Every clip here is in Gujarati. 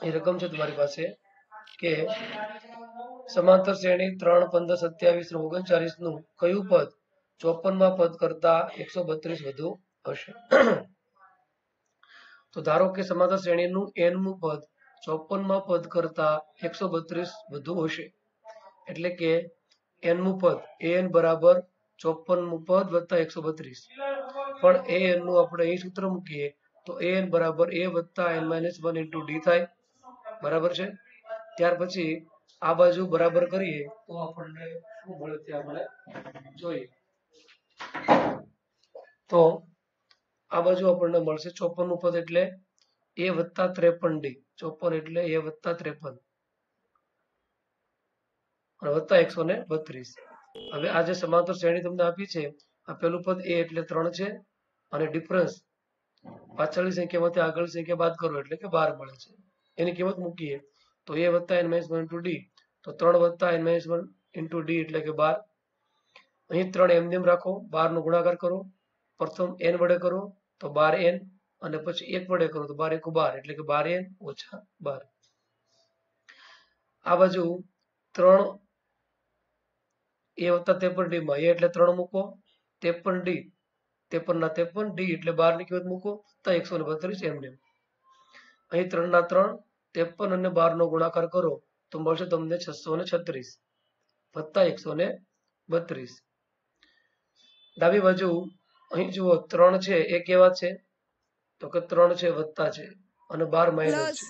અહીં રકમ છે તમારી પાસે કે સમાંતર શ્રેણી ત્રણ પંદર સત્યાવીસ ઓગણચાલીસનું કયું પદ ચોપનમાં પદ કરતા એકસો બત્રીસ વધુ હશે? તો ધારો કે સમાંતર શ્રેણીનું એનમું પદ ચોપનમાં પદ કરતા એકસો બત્રીસ વધુ હશે. એટલે કે એનમું પદ એન બરાબર ચોપન મુ પદ વત્તા એકસો બત્રીસ. પણ એ નું આપણે અહીં સૂત્ર મૂકીએ તો એન બરાબર એ વત્તા n minus one into d થાય. બરાબર છે? ત્યાર પછી આ બાજુ બરાબર કરીએ તો આપણને શું મળે તે આપણે જોઈએ. તો આ બાજુ આપણને મળશે ચોપનનું પદ એટલે એ વત્તા ત્રેપન ડી. ચોપન એટલે એ વત્તા ત્રેપન. અને વત્તા એકસો ને બત્રીસ. હવે આ જે સમાંતર શ્રેણી તમને આપી છે, આ પેલું પદ એ એટલે ત્રણ છે અને ડિફરન્સ પાછળની સંખ્યામાંથી આગળની સંખ્યા બાદ કરો એટલે કે બાર મળે છે. એની કિંમત મૂકીએ, તો એ વત્તા n minus one into d તો ત્રણ વત્તા n minus one into d એટલે કે બાર. અહીં ત્રણ એમ નેમ રાખો બાર નો ગુણાકાર કરો, પ્રથમ એન વડે કરો, તો બાર એન અને પછી એક વડે કરો, તો બાર એકુ બાર, એટલે કે બાર એન ઓછા બાર. આ બાજુ ત્રણ એ વત્તા ત્રેપન ડી માં એ એટલે ત્રણ મૂકો, ત્રેપન ડી ત્રેપન ના ત્રેપન ડી એટલે બારની કિંમત મૂકો, તો એકસો ને બત્રીસ એમ. નેમ અહીં ત્રણ ના ત્રણ ત્રેપન અને બાર નો ગુણાકાર કરો તો મળશે તમને છસો ને છત્રીસ વત્તા એકસો ને બત્રીસ. ડાબી બાજુ અહીં જુઓ ત્રણ છે એ કેવા છે તો કે ત્રણ છે વત્તા છે અને બાર માઇનસ છે.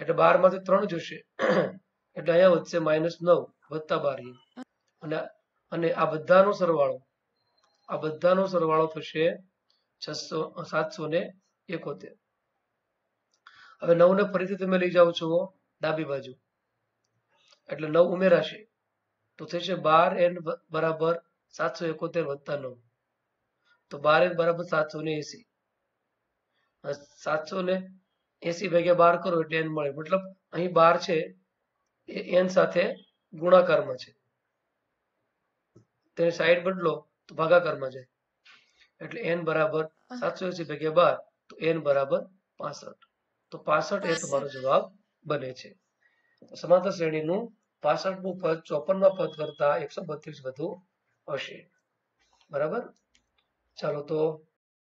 એટલે બારમાંથી ત્રણ જોશે. એટલે અહીંયા વધશે માઇનસ નવ વત્તા બાર. અને અને આ બધાનો સરવાળો આ બધાનો સરવાળો થશે છસો સાતસો ને એકોતેર. હવે નવ ને ફરીથી તમે લઈ જાઓ છો ડાબી બાજુ. એટલે નવ ઉમેરાશે. તો થશે બાર એન બરાબર સાતસો એકોતેર વત્તા નવ. તો બાર એન બરાબર સાતસો ને એસી. સાતસો ને એસી ભાગ્યા બાર કરો એટલે એન મળે. મતલબ અહીં બાર છે એ એન સાથે ગુણાકારમાં છે. તેની સાઈડ બદલો તો ભાગાકારમાં જાય. એટલે એન બરાબર સાતસો એસી ભાગ્યા બાર તો એન બરાબર પાસઠ. તો પાસઠ એ તમારો જવાબ બને છે. સમાંતર શ્રેણીનું પાસઠનું પદ ચોપનમાં પદ કરતા એકસો બત્રીસ વધુ હશે. બરાબર? ચાલો તો